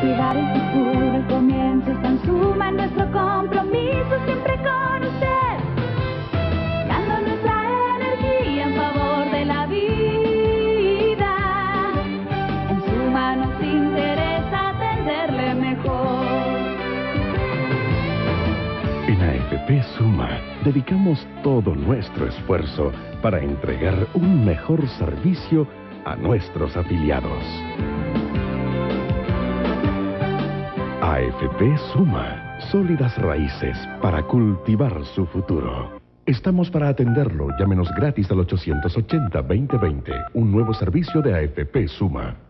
Cuidar el futuro, el comienzo está en suma nuestro compromiso siempre con usted. Dando nuestra energía en favor de la vida. En suma nos interesa atenderle mejor. En AFP Suma dedicamos todo nuestro esfuerzo para entregar un mejor servicio a nuestros afiliados. AFP Suma, sólidas raíces para cultivar su futuro. Estamos para atenderlo. Llámenos gratis al 880-2020, un nuevo servicio de AFP Suma.